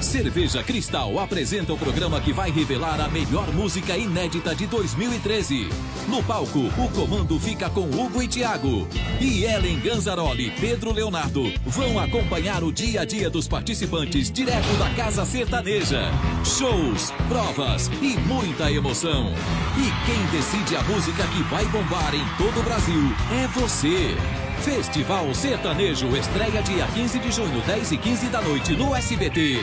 Cerveja Cristal apresenta o programa que vai revelar a melhor música inédita de 2013. No palco, o comando fica com Hugo e Thiago. E Ellen Ganzaroli Pedro Leonardo vão acompanhar o dia a dia dos participantes direto da Casa Sertaneja. Shows, provas e muita emoção. E quem decide a música que vai bombar em todo o Brasil é você. Festival Sertanejo estreia dia 15 de junho, 10 e 15 da noite no SBT.